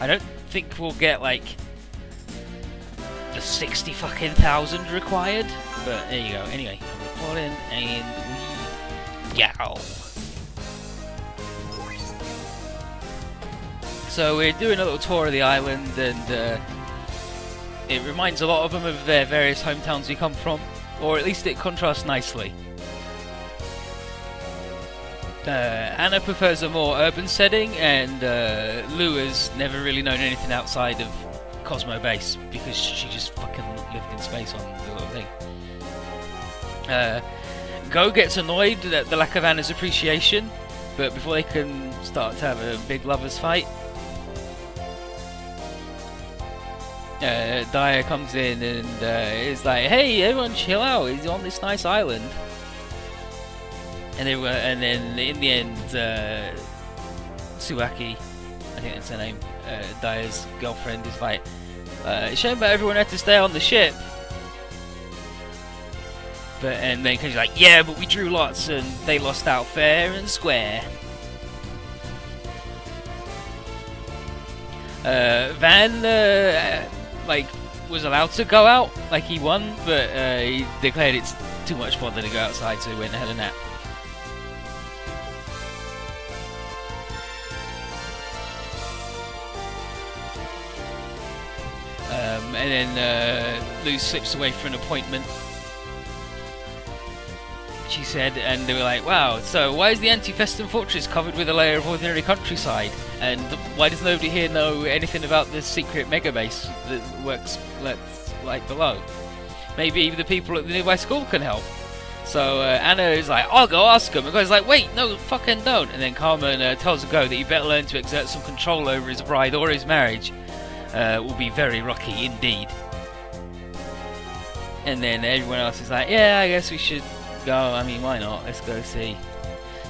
I don't think we'll get like the 60 fucking thousand required, but there you go. Anyway, I'm recording and we go. So we're doing a little tour of the island and uh, it reminds a lot of them of their various hometowns we come from, or at least it contrasts nicely. Uh, Anna prefers a more urban setting, and uh, Lou has never really known anything outside of Cosmo Base because she just fucking lived in space on the little thing. Uh, Go gets annoyed at the lack of Anna's appreciation, but before they can start to have a big lovers fight, uh, Dyer comes in and uh, is like, "Hey, everyone, chill out. He's on this nice island." And they were, and then in the end, uh, I think that's her name, uh, girlfriend, is like, uh, "It's shame, but everyone had to stay on the ship." But and then she's like, "Yeah, but we drew lots, and they lost out fair and square." Uh, Van uh, like was allowed to go out, like he won, but uh, he declared it's too much bother to go outside, so he went and had a nap. And then uh, Lou slips away for an appointment. She said, and they were like, "Wow, so why is the anti-Festum fortress covered with a layer of ordinary countryside? And why does nobody here know anything about this secret mega base that works like below? Maybe the people at the nearby school can help." So uh, Anna is like, "I'll go ask him." And Guy's like, "Wait, no, fucking don't." And then Carmen uh, tells Go that he better learn to exert some control over his bride or his marriage. Uh, will be very rocky indeed. And then everyone else is like, "Yeah, I guess we should go. I mean, why not? Let's go see,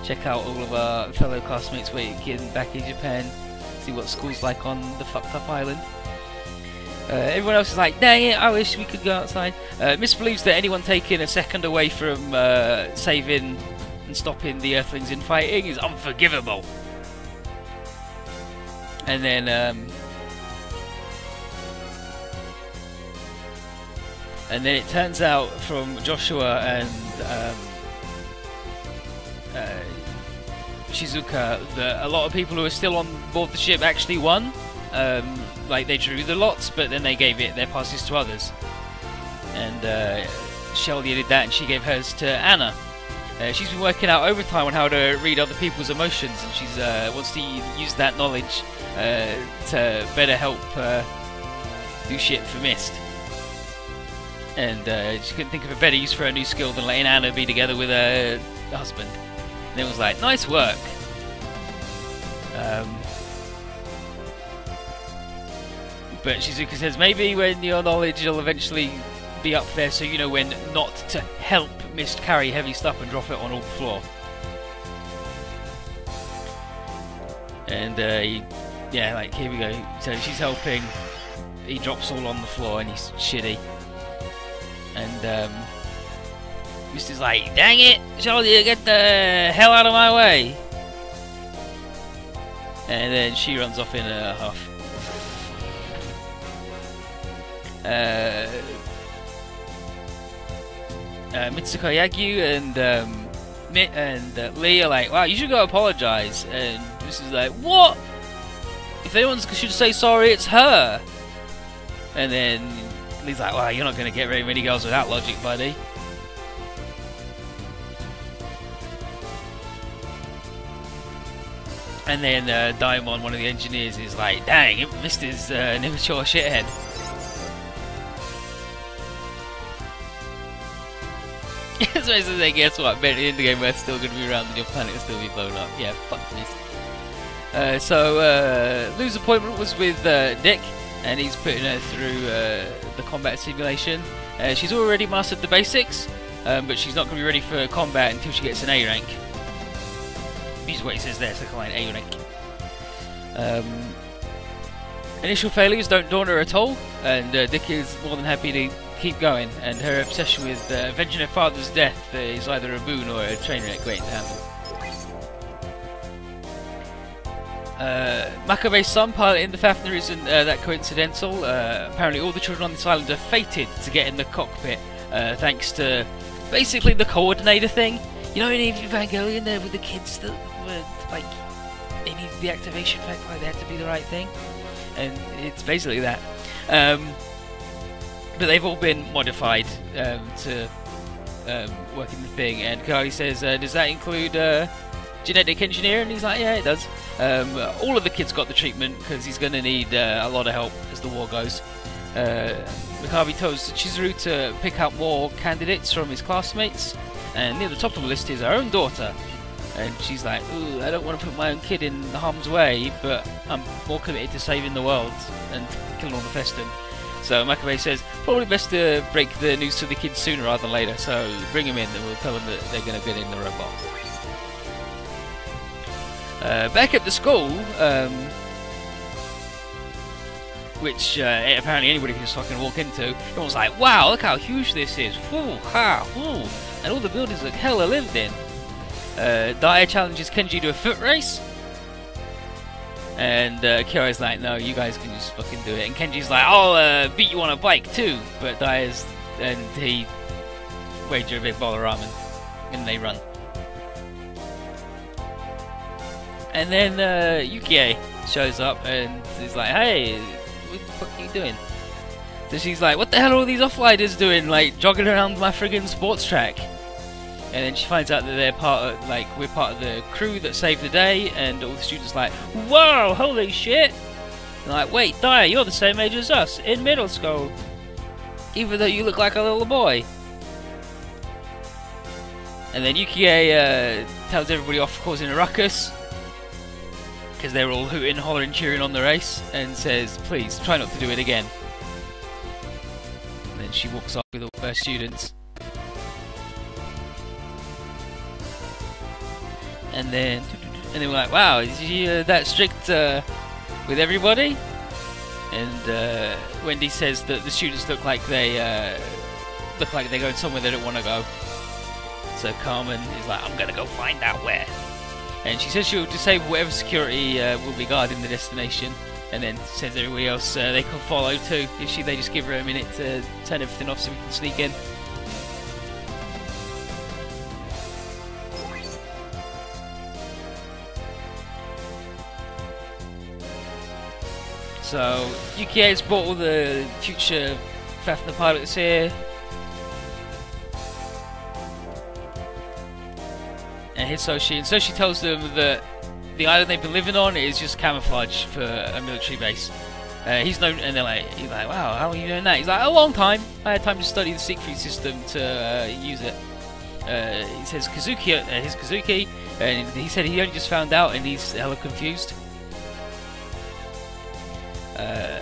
check out all of our fellow classmates waiting back in Japan, see what school's like on the fucked up island. Uh, everyone else is like, dang it, I wish we could go outside. Uh, misbelieves that anyone taking a second away from uh, saving and stopping the Earthlings in fighting is unforgivable. And then, um, and then it turns out from Joshua and um, uh, Shizuka that a lot of people who are still on board the ship actually won. Um, like they drew the lots, but then they gave it their passes to others. And uh, did that, and she gave hers to Anna. Uh, she's been working out overtime on how to read other people's emotions, and she's uh, wants to use that knowledge uh, to better help uh, do shit for Mist and uh, she couldn't think of a better use for her new skill than letting Anna be together with her husband. And it was like, nice work. Um, but Shizuka says maybe when your knowledge will eventually be up there, so you know when not to help Mist carry heavy stuff and drop it on all the floor. And uh, he, yeah, like here we go. So she's helping. He drops all on the floor and he's shitty. And um, Misty's like, dang it, Charlie, get the hell out of my way. And then she runs off in a huff. Uh, uh, Mitsuko Yagyu and um, Mit and uh, Lee are like, wow, you should go apologize. And this is like, what? If anyone should say sorry, it's her. And then He's like, well, you're not going to get very many girls without logic, buddy. And then uh, Daimon, one of the engineers, is like, dang, it missed his uh, an immature shithead. so say, guess what, bet in the game we're still going to be around and your planet will still be blown up. Yeah, fuck this. Uh, so, uh, Lou's appointment was with uh, Dick, and he's putting her through uh, the combat simulation. Uh, she's already mastered the basics, um, but she's not going to be ready for combat until she gets an A rank. This is what he says there, second line A rank. Um, initial failures don't daunt her at all, and uh, Dick is more than happy to keep going, and her obsession with uh, avenging her father's death is either a boon or a train wreck waiting to happen. Uh, son piloting the Fafner isn't uh, that coincidental. Uh, apparently, all the children on this island are fated to get in the cockpit uh, thanks to basically the coordinator thing. You know, in Evangelion there with the kids that were like they need the activation effect, like they had to be the right thing, and it's basically that. Um, but they've all been modified um, to um, work in the thing. And Kari says, uh, "Does that include uh, genetic engineering?" And he's like, "Yeah, it does." Um, all of the kids got the treatment because he's going to need uh, a lot of help as the war goes. Uh, Makabe tells Chizuru to pick out more candidates from his classmates, and near the top of the list is her own daughter. And she's like, Ooh, I don't want to put my own kid in harm's way, but I'm more committed to saving the world and killing all the Festum. So Makabe says, probably best to break the news to the kids sooner rather than later, so bring them in and we'll tell them that they're going to get in the robot. Uh, back at the school, um, which uh, apparently anybody can just fucking walk into, everyone's like, wow, look how huge this is. Woo, ha, woo. And all the buildings look hella lived in. Uh, Daiya challenges Kenji to a foot race. And uh, Kyo's like, no, you guys can just fucking do it. And Kenji's like, I'll uh, beat you on a bike too. But Daiya's, and he wager a big bowl of ramen. And they run. And then uh, Yukie shows up and he's like, hey, what the fuck are you doing? So she's like, what the hell are all these offlighters doing? Like, jogging around my friggin' sports track. And then she finds out that they're part of, like, we're part of the crew that saved the day, and all the students like, whoa, holy shit! And like, wait, Daiya, you're the same age as us, in middle school. Even though you look like a little boy. And then Yukie uh, tells everybody off for causing a ruckus because they're all hooting, hollering, cheering on the race, and says, please, try not to do it again. And then she walks off with all her students. And then, and then we're like, wow, is she uh, that strict uh, with everybody? And uh, Wendy says that the students look like they uh, look like they're going somewhere they don't want to go. So Carmen is like, I'm gonna go find out where and she says she'll disable whatever security uh, will be guarding the destination and then sends everybody else uh, they can follow too. If she they just give her a minute to turn everything off so we can sneak in. So Yukie has brought all the future Fafner pilots here and Hitsoshi. And Soshi tells them that the island they've been living on is just camouflage for a military base. Uh, he's known, and they're like, he's like, wow, how are you doing that? He's like, a long time. I had time to study the Siegfried system to uh, use it. Uh, he says Kazuki, uh, his Kazuki, and he said he only just found out, and he's hella confused. Uh,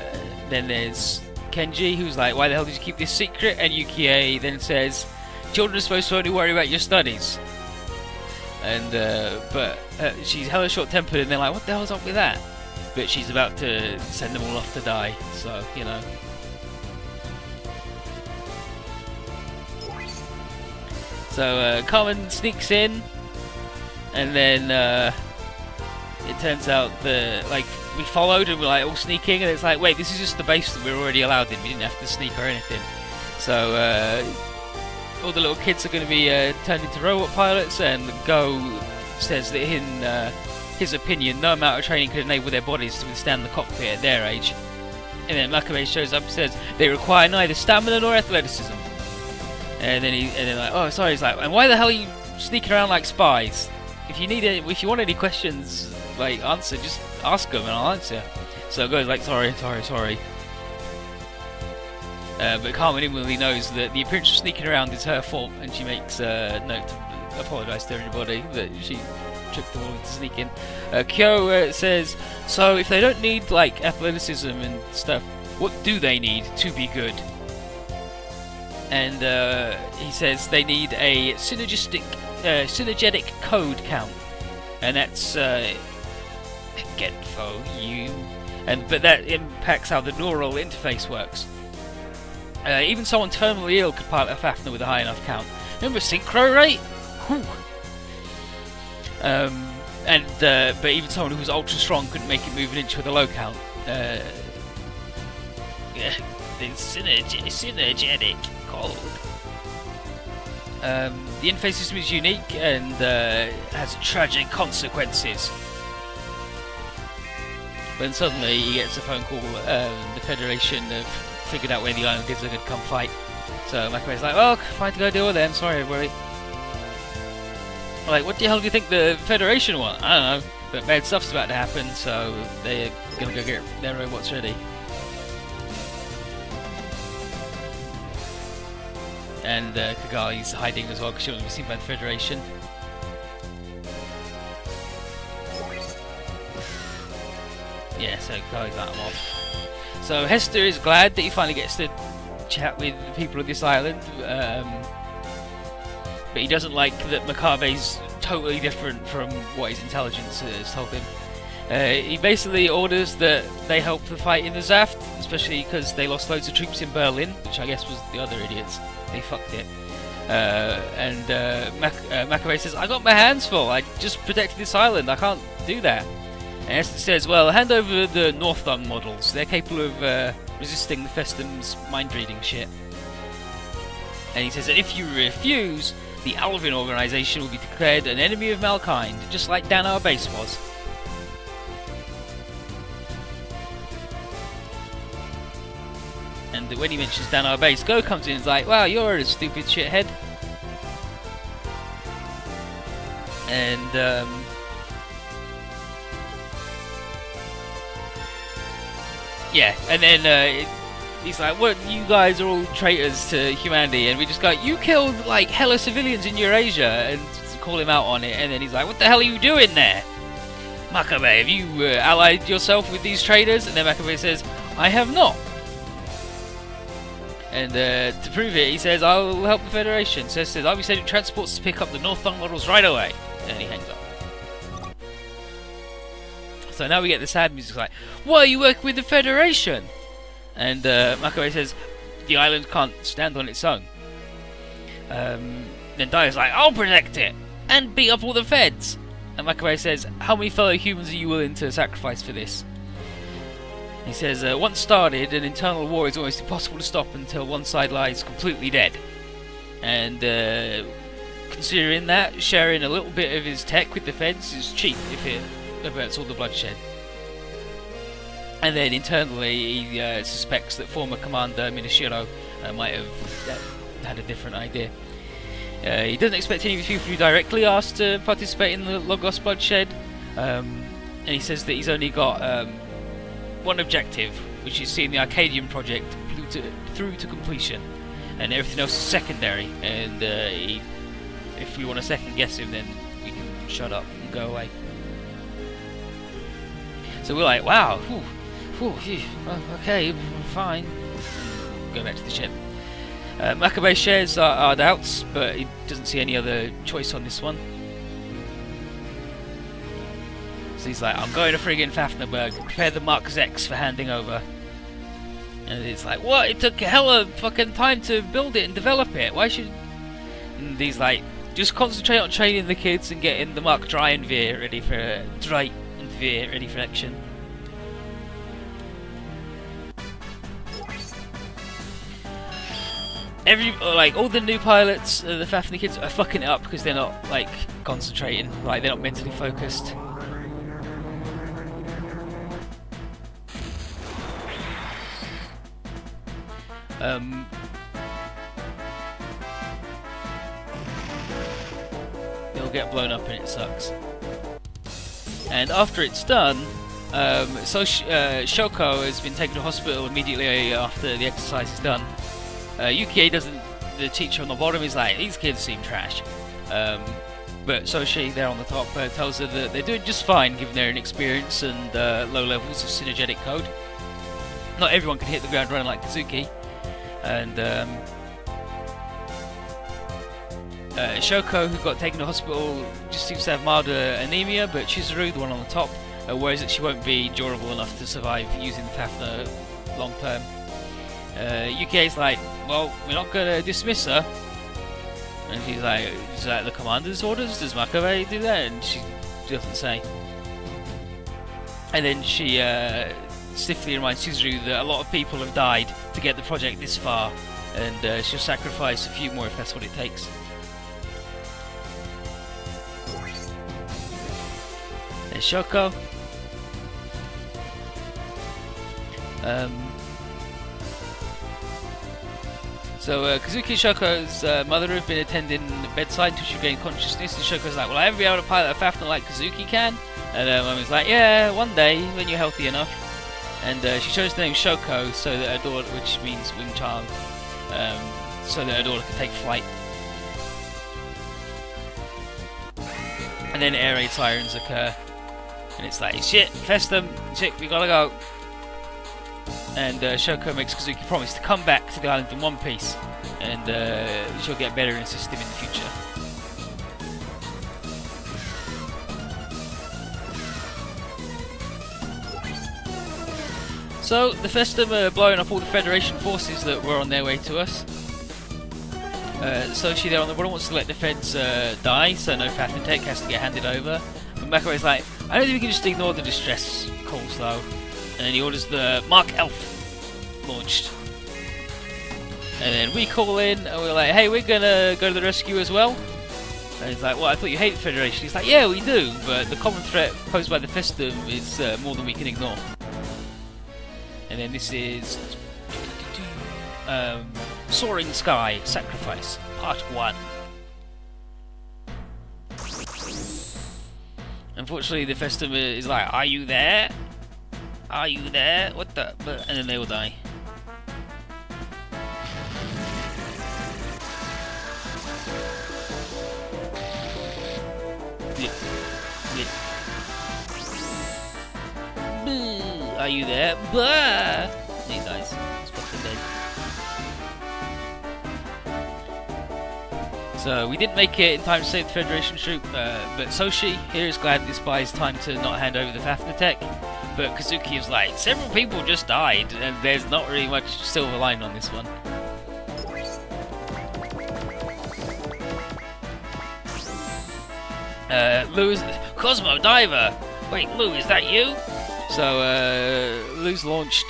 then there's Kenji, who's like, why the hell did you keep this secret? And Yukie then says, children are supposed to only worry about your studies and uh, but uh, she's hella short-tempered, and they're like, "What the hell's up with that?" But she's about to send them all off to die, so you know. So uh, Carmen sneaks in, and then uh, it turns out that like we followed and we're like all sneaking, and it's like, wait, this is just the base that we are already allowed in. We didn't have to sneak or anything. So uh, all the little kids are going to be uh, turned into robot pilots, and Go says that in uh, his opinion, no amount of training could enable their bodies to withstand the cockpit at their age. And then Makabe shows up and says they require neither stamina nor athleticism. And then he, and then like, oh, sorry, he's like, and why the hell are you sneaking around like spies? If you need, any, if you want any questions, like answer, just ask them and I'll answer. So Go's like, sorry, sorry, sorry. Uh, but Carmen inwardly knows that the appearance of sneaking around is her fault, and she makes a uh, note to apologise to everybody that she tricked them all into sneaking. Uh, Kyo uh, says, "So if they don't need like athleticism and stuff, what do they need to be good?" And uh, he says they need a synergistic, uh, synergetic code count, and that's uh, for you, and but that impacts how the neural interface works. Uh, even someone terminally ill could pilot a Fafner with a high enough count. Remember synchro rate? Whew. Um, and uh, but even someone who was ultra strong couldn't make it move an inch with a low count. Uh, yeah, it's synerg- synergetic. Um, the interface system is unique and uh, has tragic consequences. When suddenly he gets a phone call, um, the Federation have figured out where the Islanders are going to come fight. So Makabe's like, well, fine to go deal with them, sorry everybody. Like, what the hell do you think the Federation want? I don't know, but bad stuff's about to happen, so they're gonna go get their robots ready. And uh, Kigali's hiding as well because she to be seen by the Federation. Yeah, so Kigali's like, I'm off. So Hester is glad that he finally gets to chat with the people of this island. Um, but he doesn't like that Makabe's totally different from what his intelligence has told him. Uh, he basically orders that they help the fight in the Zaft, especially because they lost loads of troops in Berlin, which I guess was the other idiots. They fucked it. Uh, and uh, Mac- uh, Makabe says, I got my hands full, I just protected this island, I can't do that. And Esther says, well, hand over the Nothung models, they're capable of uh, resisting the Festum's mind reading shit. And he says that if you refuse, the Alvis organization will be declared an enemy of mankind, just like Danar Base was. And when he mentions Danar Base, Go comes in and is like, wow, you're a stupid shithead. And, um, yeah, and then uh, he's like, "What? You guys are all traitors to humanity," and we just go, "You killed like hella civilians in Eurasia," and call him out on it. And then he's like, "What the hell are you doing there, Makabe? Have you uh, allied yourself with these traitors?" And then Makabe says, "I have not." And uh, to prove it, he says, "I will help the Federation." So he says, "I'll be sending transports to pick up the Nothung models right away." And he hangs up. So now we get the sad music like, Why are you working with the Federation? And uh, says, The island can't stand on its own. Um, then Dai's like, I'll protect it! And beat up all the feds! And Makabe says, How many fellow humans are you willing to sacrifice for this? He says, uh, Once started, an internal war is almost impossible to stop until one side lies completely dead. And uh, considering that, sharing a little bit of his tech with the feds is cheap if it averts all the bloodshed. And then internally, he uh, suspects that former commander Minashiro uh, might have uh, had a different idea. Uh, he doesn't expect any of his people to be directly asked to participate in the Logos bloodshed, um, and he says that he's only got um, one objective, which is seeing the Arcadian project through to completion, and everything else is secondary. And uh, he, if we want to second guess him, then we can shut up and go away. So we're like, wow, whew, whew, phew, okay, fine. Go back to the ship. Uh, Makabe shares our, our, doubts, but he doesn't see any other choice on this one. So he's like, I'm going to friggin' Fafnerberg, prepare the Mark X for handing over. And it's like, what? It took a hell of fucking time to build it and develop it. Why should... And he's like, just concentrate on training the kids and getting the Mark Drei and Vier ready for... Drei Ready for action. Every like all the new pilots, uh, the Fafner kids are fucking it up because they're not like concentrating, like they're not mentally focused. Um, they'll get blown up and it sucks. And after it's done, um, so uh, Shoko has been taken to hospital immediately after the exercise is done. Uh, Yukie doesn't. The teacher on the bottom is like, these kids seem trash. Um, but Soshi there on the top uh, tells her that they're doing just fine given their inexperience and uh, low levels of synergetic code. Not everyone can hit the ground running like Kazuki, and um, uh, Shoko, who got taken to hospital, just seems to have milder anemia, but Chizuru, the one on the top, uh, worries that she won't be durable enough to survive using the Fafnir long term. Uh, Yuki's like, well, we're not going to dismiss her. And she's like, is that the commander's orders? Does Makabe do that? And she She doesn't say. And then she uh, stiffly reminds Chizuru that a lot of people have died to get the project this far, and uh, she'll sacrifice a few more if that's what it takes. There's Shoko. Um, so uh, Kazuki Shoko's uh, mother have been attending the bedside until she gained consciousness, and Shoko's like, "Will I ever be able to pilot a Fafner like Kazuki can?" And uh, Mommy's like, "Yeah, one day when you're healthy enough." And uh, she chose the name Shoko so that her daughter, which means wing child, um, so that her daughter could take flight. And then air raid sirens occur, and it's like, "Shit, Festum, shit, we gotta go." and uh, Shoko makes Kazuki promise to come back to the island in one piece, and uh, she'll get better in the system in the future. So the Festum are blowing up all the Federation forces that were on their way to us. Uh, Soshi there on the bottom wants to let the Feds uh, die, so no Fafner Tech has to get handed over. But Makabe's like, I don't think we can just ignore the distress calls though and then he orders the Mark Elf launched. And then we call in and we're like, hey, we're gonna go to the rescue as well. And he's like, well, I thought you hated Federation. He's like, yeah, we do, but the common threat posed by the Festum is uh, more than we can ignore. And then this is um, Soaring Sky Sacrifice, Part 1. Unfortunately, the festival is like, are you there? Are you there? What the? And then they will die. Are you there? Blah! So we didn't make it in time to save the Federation troop, uh, but Soshi here is glad this buys time to not hand over the Fafner tech. But Kazuki is like, several people just died, and there's not really much silver line on this one. Uh, Lou's Cosmo Diver. Wait, Lou, is that you? So uh, Lou's launched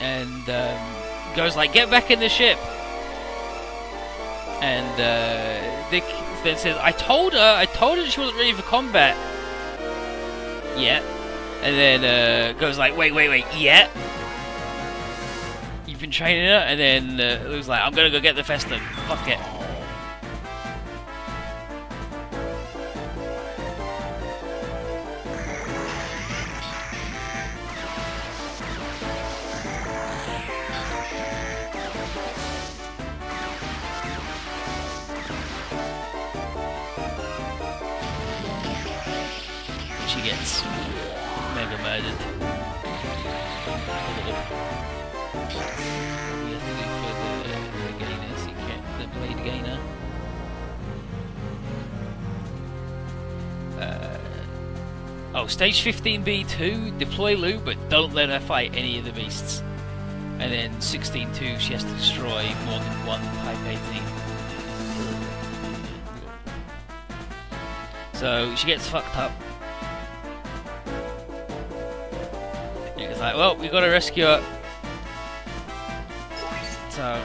and um, goes like, "Get back in the ship." And uh, Dick then says, "I told her, I told her she wasn't ready for combat." Yet. And then uh, goes like, wait, wait, wait, yeah? You've been training her? And then uh, Lou's like, I'm gonna go get the Festum. Fuck it. Gets mega have to do the, the blade gainer. Uh, oh, stage 15B2, deploy Lou, but don't let her fight any of the beasts. And then 16.2, she has to destroy more than one Type 18. So she gets fucked up. Like, well, we've gotta rescue her. So,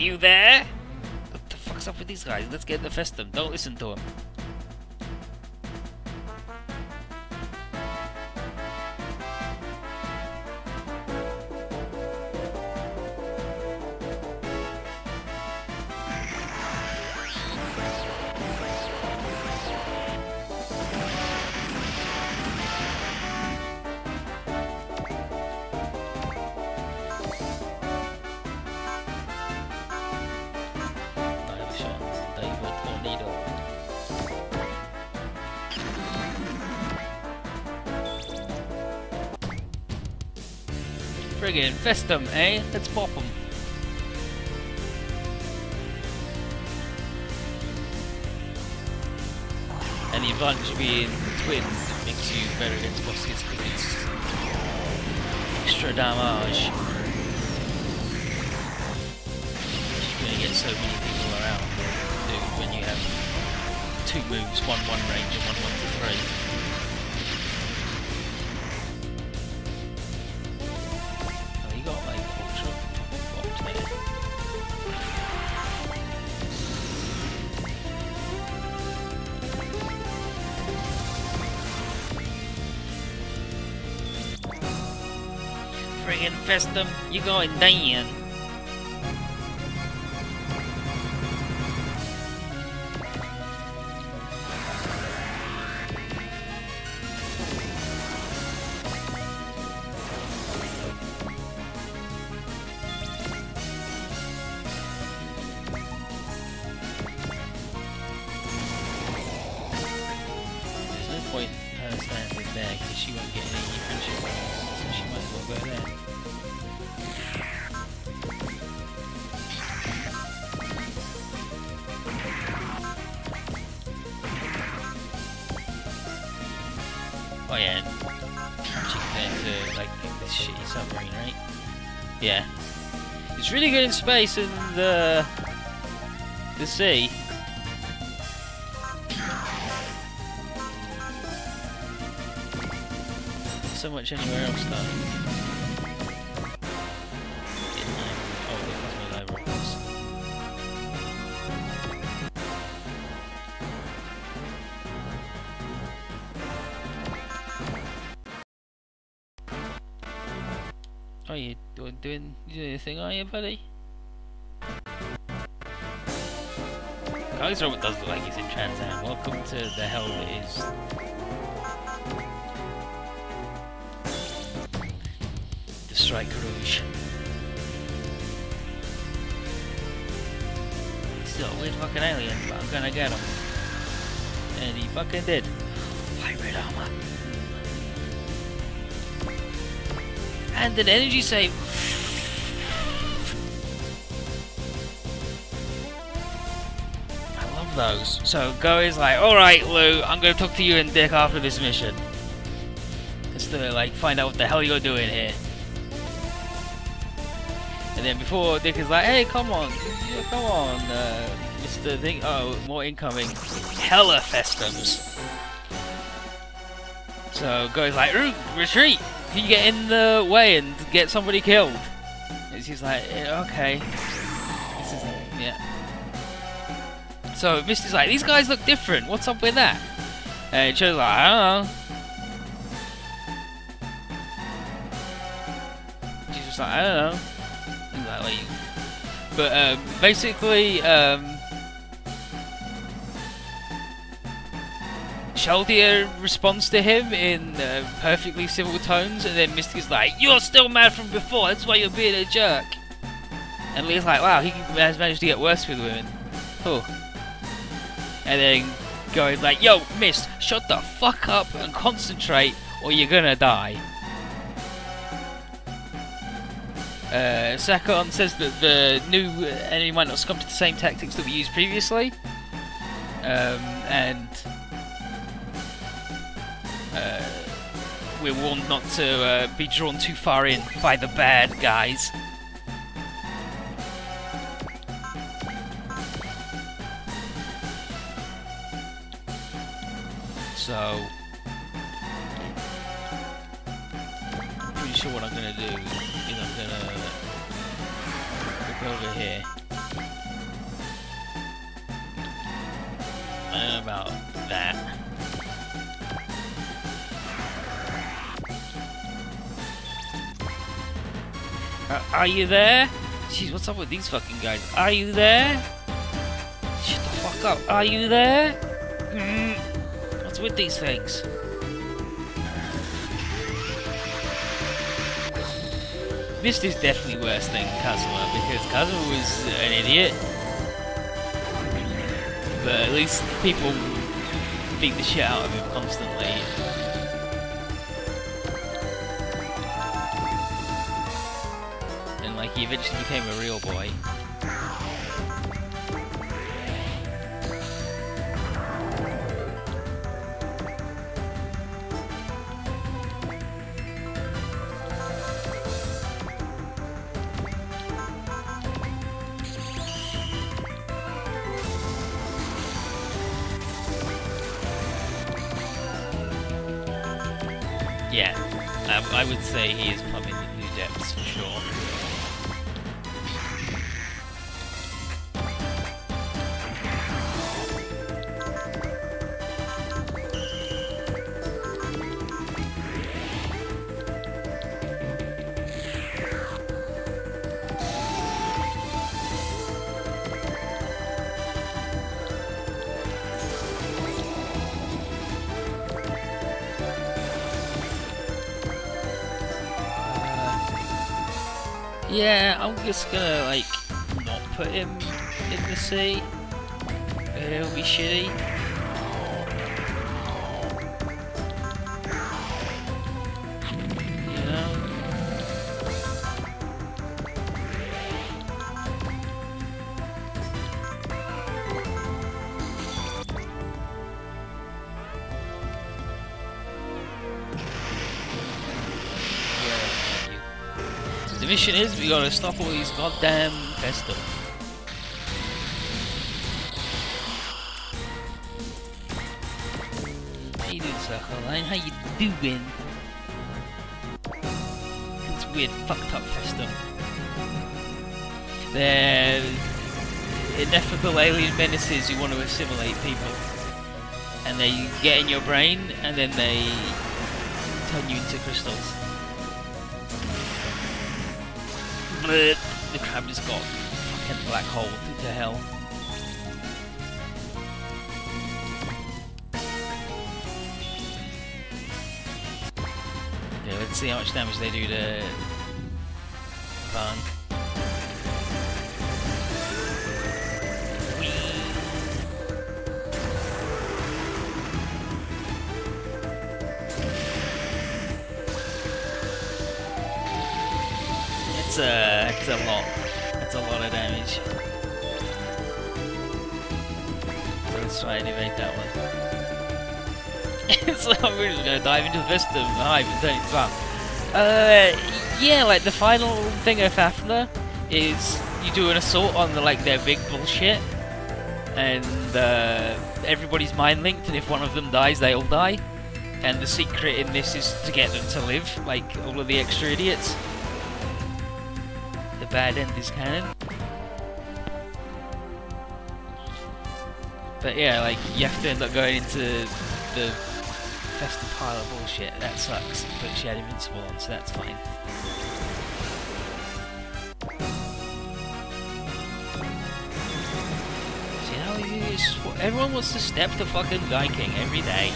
you there? What the fuck's up with these guys? Let's get the festum. Don't listen to them. Friggin' Festum, eh? Let's pop them. And the advantage being twins makes you better against bosses because extra damage. You're gonna get so many people around when you have two moves, one one range and one one three. Infest them, you're going down. Good in space and the the sea. So much anywhere else though. Oh, oh, you doing doing doing anything, are you, buddy? Kai's robot does look like he's in Trans Am. Welcome to the hell that is. The Strike Rouge. Still a weird fucking alien, but I'm gonna get him. And he fucking did. Hybrid armor. and an energy save. Those. So Go is like, alright Lou, I'm gonna talk to you and Dick after this mission. Just to like find out what the hell you're doing here. And then before Dick is like, hey come on, come on, uh, Mr. Thing oh, more incoming. Hella Festums. So Go's like, Ooh, retreat! Can you get in the way and get somebody killed? And she's like, okay. This is, yeah. So Misty's like, these guys look different. What's up with that? And Cho's like, I don't know. She's just like, I don't know. Like, but um, basically, um, responds to him in uh, perfectly civil tones, and then Mystica's like, You're still mad from before, that's why you're being a jerk. And Lee's like, Wow, he has managed to get worse with women. Cool. And then going like, Yo, Mist, shut the fuck up and concentrate, or you're gonna die. Uh, Sakon says that the new enemy might not succumb to the same tactics that we used previously. Um, and uh, we're warned not to uh, be drawn too far in by the bad guys. So, pretty sure what I'm gonna do is I'm gonna look over here. And about that. Uh, are you there? Jeez, what's up with these fucking guys? Are you there? Shut the fuck up. Are you there? Mm. With these things? Mist is definitely worse than Kazuma because Kazuma was an idiot. But at least people beat the shit out of him constantly. And like he eventually became a real boy. Just gonna like not put him in the sea. It'll be shitty. Mission is we gotta stop all these goddamn pesto. How you doing, Circle Line? How you doing? It's weird, fucked up festo. They're ineffable alien menaces who want to assimilate people. And they get in your brain and then they turn you into crystals. Bleh. The crab just got fucking black hole to hell. Okay, let's see how much damage they do to Van. A, lot. It's a lot of damage. Let's try and evade that one. so we're just gonna dive into the rest of the hive and turn it. Uh, yeah, like the final thing of Fafner is you do an assault on the like their big bullshit, and uh, everybody's mind linked, and if one of them dies, they all die. And the secret in this is to get them to live, like all of the extra idiots. Bad end is canon. But yeah, like you have to end up going into the festive pile of bullshit. That sucks. But she had invincible on, so that's fine. See how he is? Everyone wants to step the fucking Gaiking every day.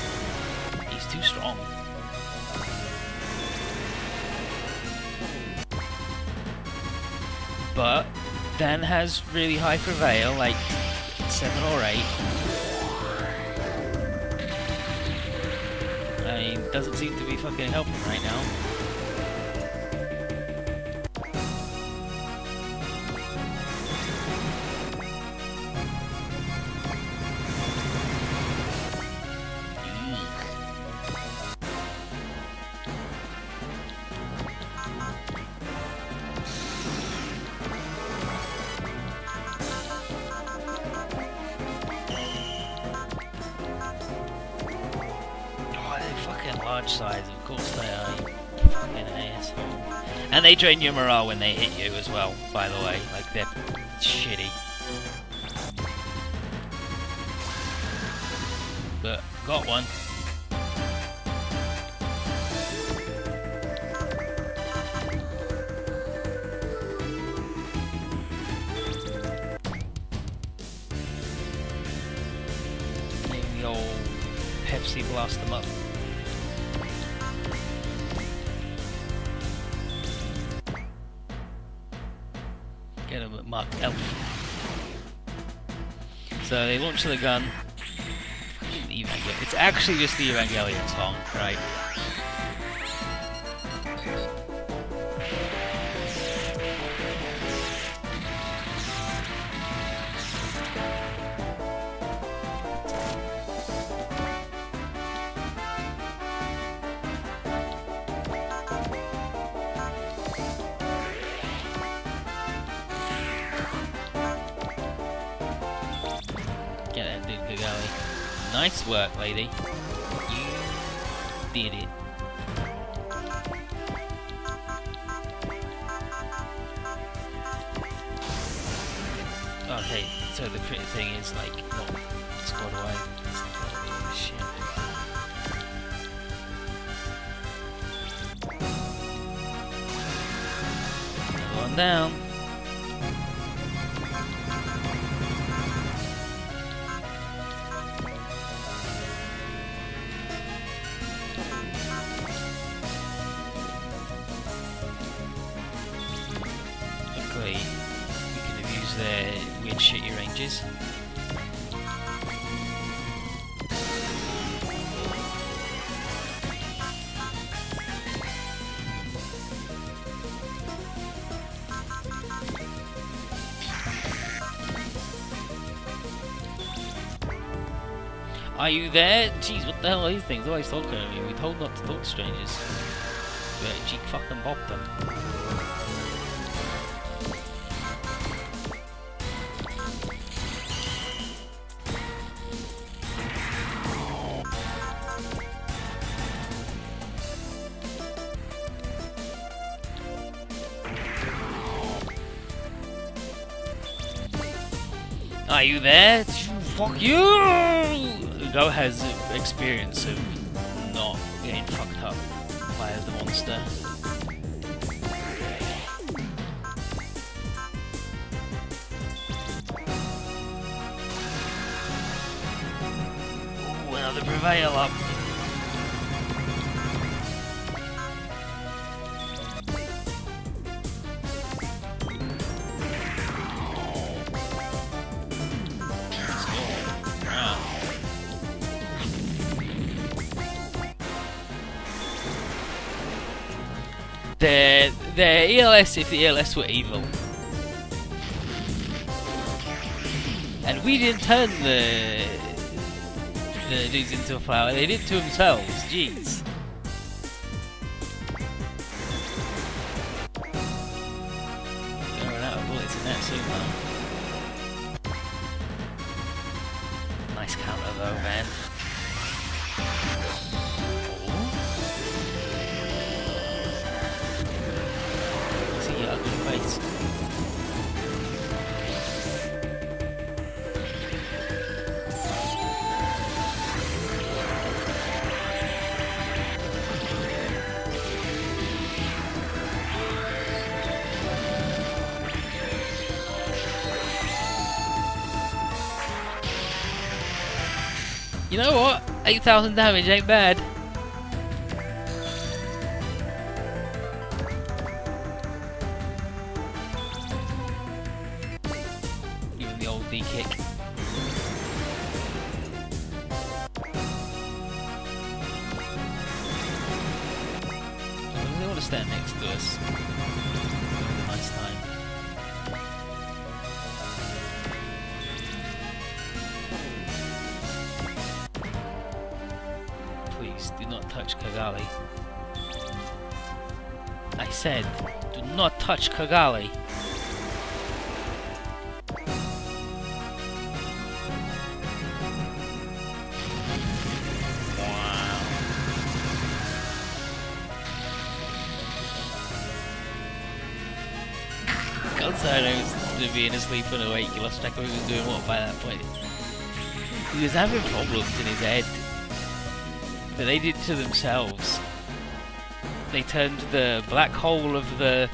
But Dan has really high prevail, like seven or eight. I mean, doesn't seem to be fucking helping right now. Drain your morale when they hit you as well, by the way. Like, they're shitty. But, got one. Pepsi blast them up. So they launch the gun. It's actually just the Evangelion song, right? Lady. Are you there? Jeez, what the hell are these things? Always talking to me. We told not to talk to strangers. But cheek fucking bop them. Are you there? Fuck you! Go has experience of not getting fucked up by the monster. Ooh, another prevail up. They're, they're ELS if the ELS were evil. And we didn't turn the, the dudes into a flower, they did to themselves, jeez. 8,000 damage ain't bad. Do not touch Cagalli. I said, do not touch. Cyano's being asleep and awake, he lost track of who was doing what by that point. He was having problems in his head that they did to themselves. They turned the black hole of the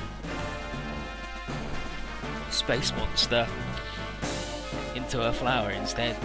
space monster into a flower instead.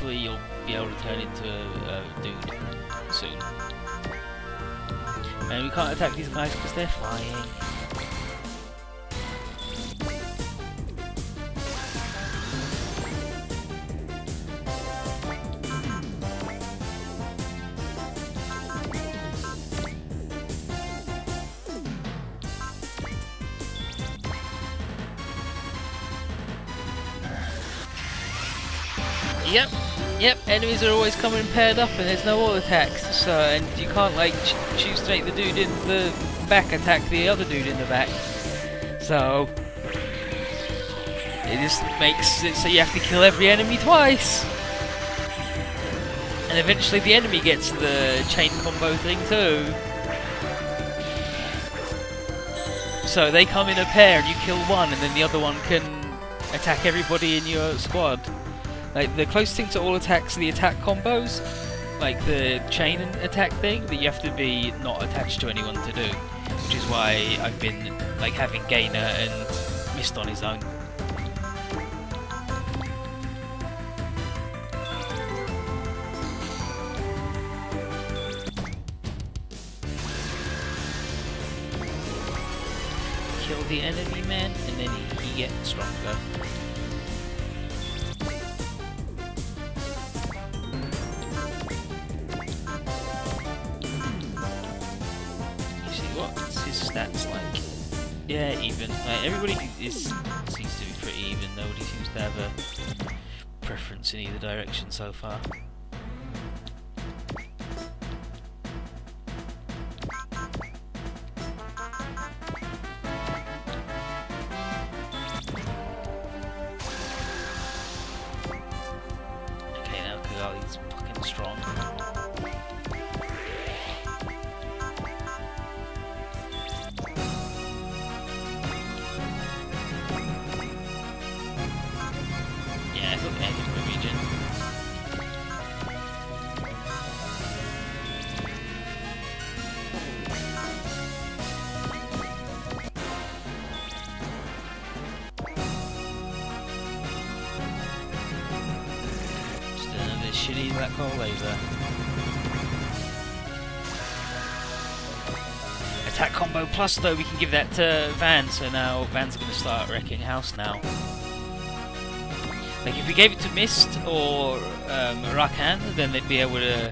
Hopefully you'll be able to turn into a, dude soon. And we can't attack these guys because they're flying. Yep. Enemies are always coming paired up, and there's no auto attacks. So, and you can't like ch choose to make the dude in the back attack the other dude in the back. So it just makes it so you have to kill every enemy twice. And eventually the enemy gets the chain combo thing too. So they come in a pair and you kill one and then the other one can attack everybody in your squad. Like the closest thing to all attacks are the attack combos, like the chain attack thing that you have to be not attached to anyone to do. Which is why I've been like having Gainer and Mist on his own. Kill the enemy man and then he, he gets stronger. Stats like? Yeah, even. Like everybody is seems to be pretty even. Nobody seems to have a preference in either direction so far. Plus though, we can give that to Van, so now Van's gonna start wrecking house now. Like if we gave it to Mist or um, Rakan, then they'd be able to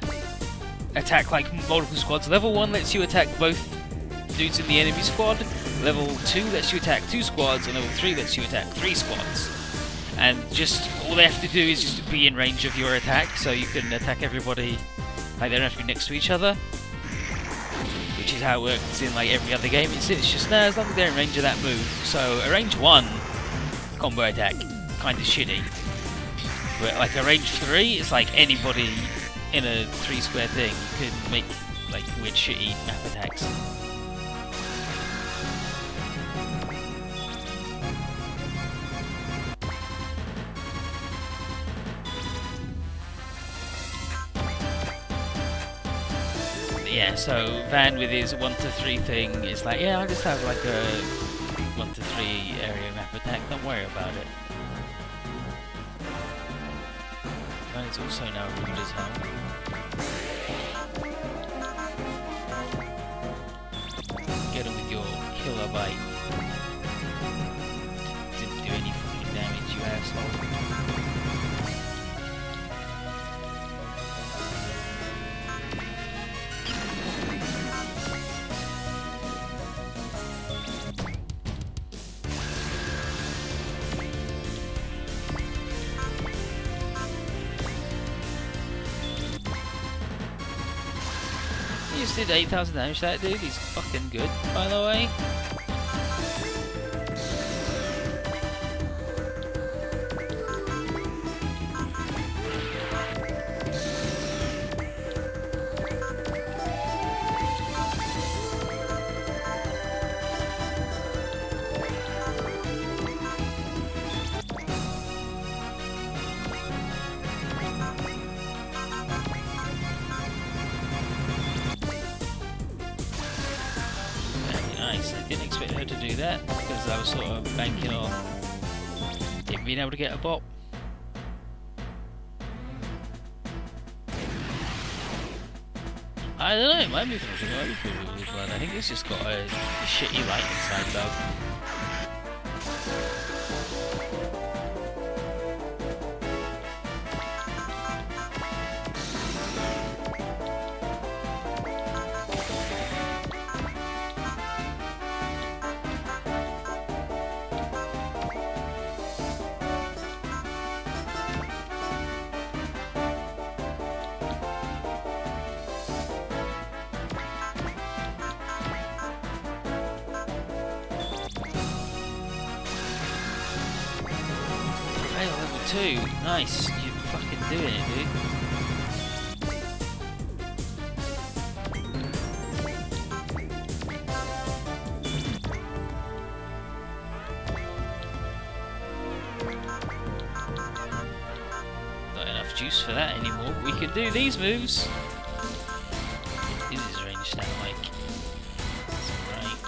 attack like multiple squads. Level 1 lets you attack both dudes in the enemy squad, level 2 lets you attack two squads, and level 3 lets you attack three squads. And just all they have to do is just be in range of your attack, so you can attack everybody, like they don't have to be next to each other. Which is how it works in like every other game. It's, it's just, no, as long as they're in range of that move. So a range 1 combo attack, kind of shitty. But like a range 3, it's like anybody in a 3 square thing can make like weird shitty map attacks. So Van with his 1 to 3 thing is like, yeah, I'll just have like a 1 to 3 area map attack, don't worry about it. Van is also now rude as hell. Get him with your killer bite. Didn't do any fucking damage, you asshole. Did 8,000 damage that dude, he's fucking good, by the way. Being able to get a bot. I don't know, it might be something might be good, I think it's just got a shitty light inside though. These moves. This is ranged now, Mike. Right.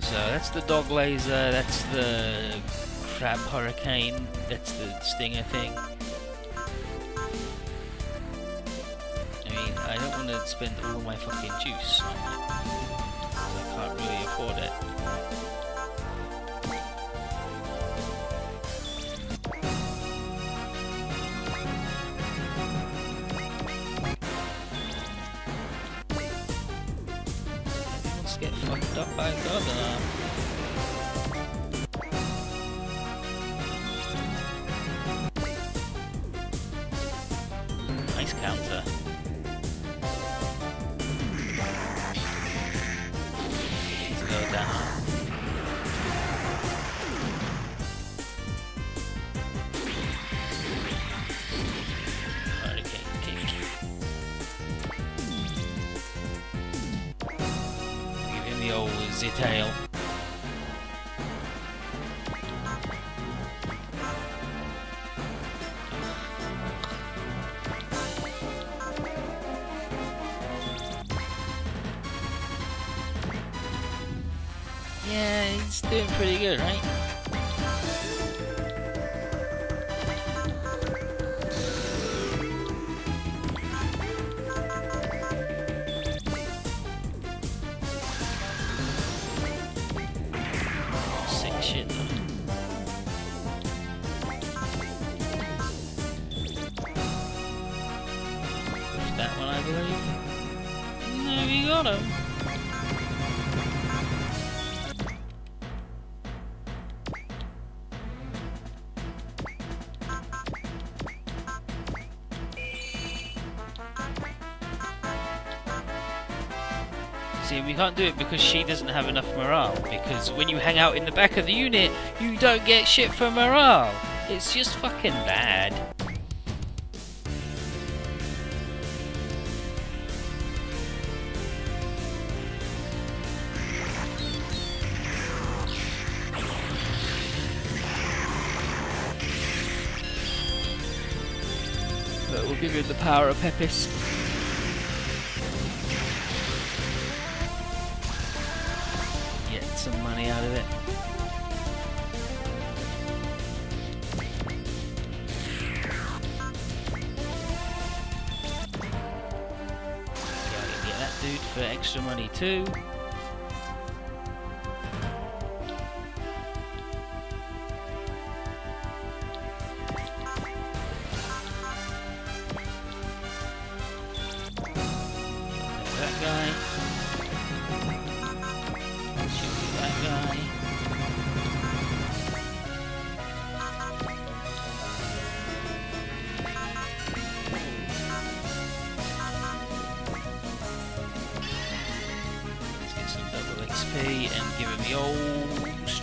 So that's the dog laser, that's the crab hurricane, that's the stinger thing. I mean, I don't want to spend all my fucking juice on it. I can't really afford it. Get fucked up by God. Can't do it because she doesn't have enough morale. Because when you hang out in the back of the unit, you don't get shit for morale. It's just fucking bad. But we'll give you the power of Pepis. Too. That guy. Shoot that guy.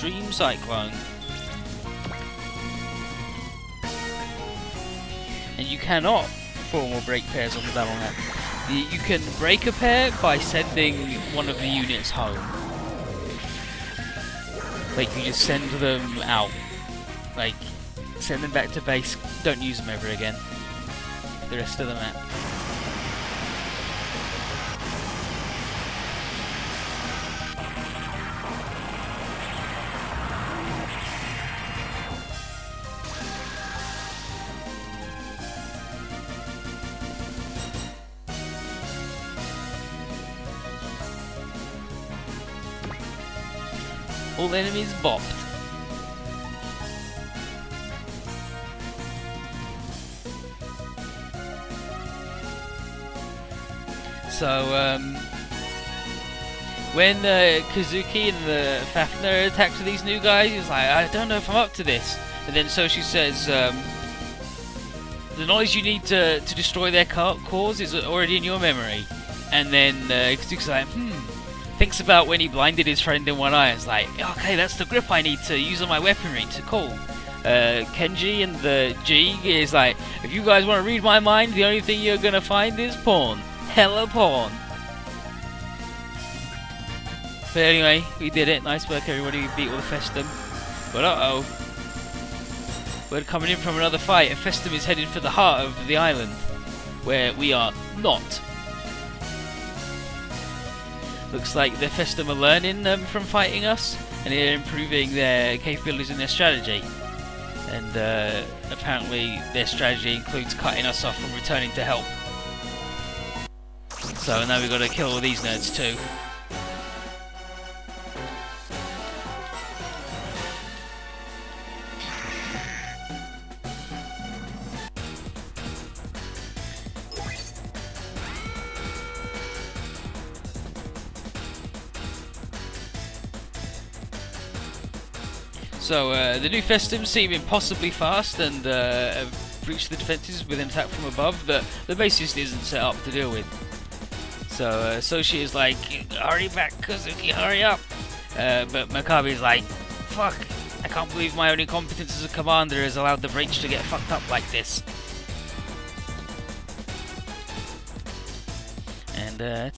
Stream Cyclone. And you cannot form or break pairs on the battle map. You can break a pair by sending one of the units home. Like you just send them out. Like send them back to base. Don't use them ever again. The rest of the map. Enemies bopped. So, um, when uh, Kazuki and the Fafner attacked these new guys, he was like, I don't know if I'm up to this. And then so she says, um, the knowledge you need to, to destroy their ca- cause is already in your memory. And then uh, Kazuki's like, hmm. Thinks about when he blinded his friend in one eye. It's like, okay, that's the grip I need to use on my weaponry to call. Uh, Kenji and the G is like, if you guys want to read my mind, the only thing you're gonna find is porn. Hella porn. But anyway, we did it. Nice work, everybody. We beat all the Festum. But uh oh. We're coming in from another fight, and Festum is headed for the heart of the island, where we are not. Looks like the Festum are learning um, from fighting us, and they're improving their capabilities and their strategy. And uh, apparently, their strategy includes cutting us off from returning to help. So now we've got to kill all these nerds too. So uh, the new Festum seem impossibly fast and uh, have the defences with an attack from above that the base just isn't set up to deal with. So uh, Soshi is like, hurry back, Kazuki, hurry up. Uh, but Makabe is like, fuck, I can't believe my only competence as a commander has allowed the breach to get fucked up like this. And uh,